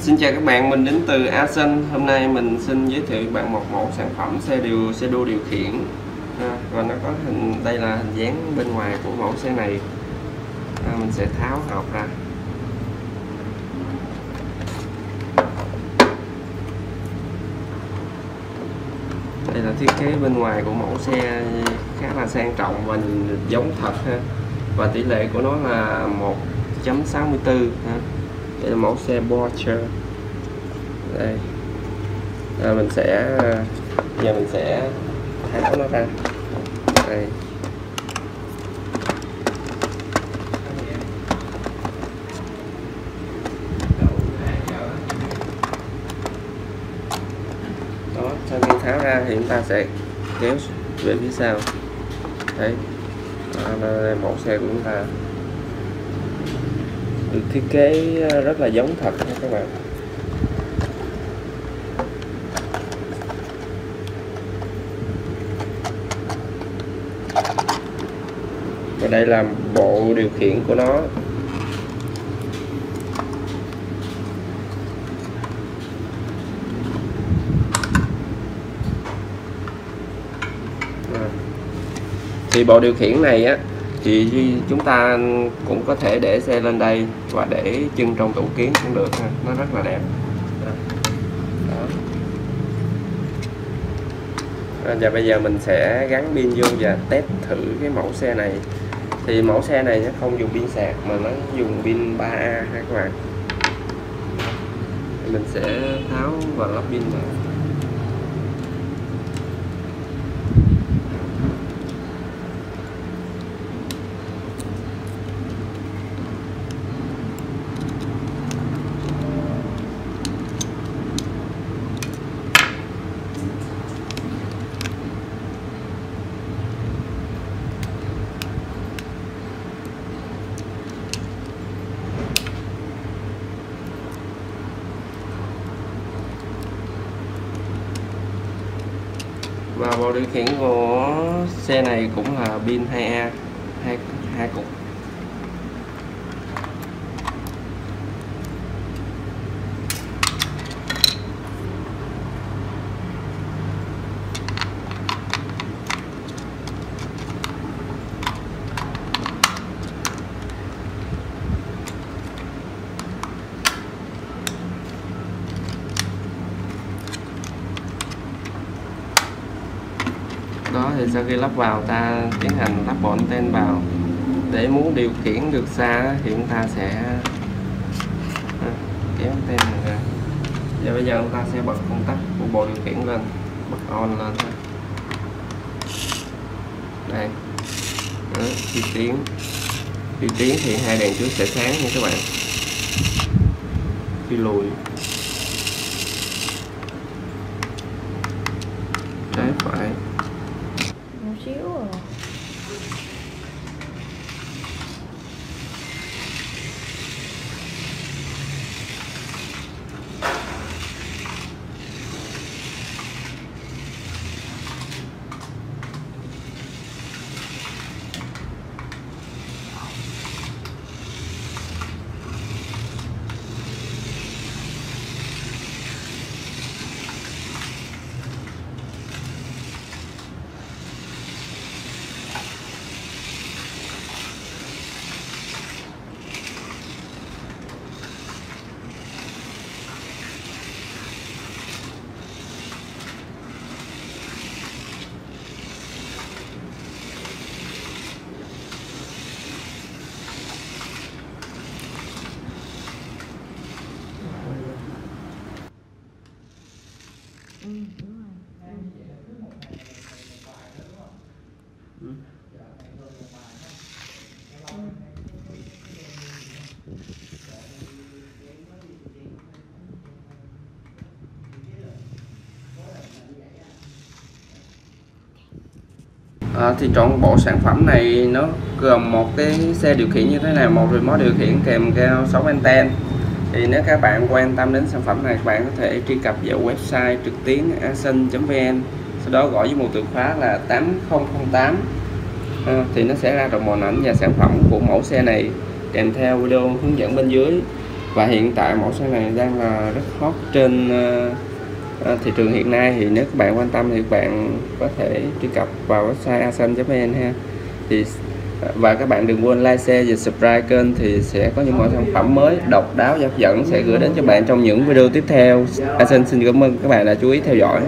xin chào các bạn, mình đến từ Asen. Hôm nay mình xin giới thiệu bạn một mẫu sản phẩm xe điều xe đua điều khiển à, và nó có hình đây là hình dáng bên ngoài của mẫu xe này. À, mình sẽ tháo hộp ra. Đây là thiết kế bên ngoài của mẫu xe khá là sang trọng và giống thật ha. Và tỷ lệ của nó là 1.64 ha đây là mẫu xe Porsche. Đây. À, mình sẽ à, giờ mình sẽ tháo nó ra. Đây. Đó sau khi tháo ra thì chúng ta sẽ kéo về phía sau. Đấy à, đây là mẫu xe của chúng ta được thiết kế ờ, rất là giống thật nha các bạn. Và đây là bộ điều khiển của nó. Thì bộ điều khiển này á thì chúng ta cũng có thể để xe lên đây và để chân trong tủ kiến cũng được ha. nó rất là đẹp đó. À, và bây giờ mình sẽ gắn pin vô và test thử cái mẫu xe này thì mẫu xe này nó không dùng pin sạc mà nó dùng pin 3A ha các bạn mình sẽ tháo và lắp pin vào và bộ điều khiển của xe này cũng là pin 2A hai hai cục. Đó thì sau khi lắp vào ta tiến hành lắp bộ anten vào. Để muốn điều khiển được xa thì chúng ta sẽ à, kéo anten này ra. Và bây giờ chúng ta sẽ bật công tắc của bộ điều khiển lên bật on lên thôi. Đây. Đó, khi tiến. Khi tiến thì hai đèn trước sẽ sáng nha các bạn. Khi lùi. Trái phải một xíu ừ, đúng rồi À, thì trọn bộ sản phẩm này nó gồm một cái xe điều khiển như thế này một remote điều khiển kèm theo 6 anten thì nếu các bạn quan tâm đến sản phẩm này các bạn có thể truy cập vào website trực tuyến asen.vn sau đó gọi với một từ khóa là 8008 à, thì nó sẽ ra được màn ảnh và sản phẩm của mẫu xe này kèm theo video hướng dẫn bên dưới. Và hiện tại mẫu xe này đang là rất hot trên uh, thị trường hiện nay. Thì nếu các bạn quan tâm thì các bạn có thể truy cập vào website asan.vn ha. Thì và các bạn đừng quên like, share và subscribe kênh thì sẽ có những mẫu sản phẩm mới độc đáo hấp dẫn sẽ gửi đến cho bạn trong những video tiếp theo. Asan xin cảm ơn các bạn đã chú ý theo dõi.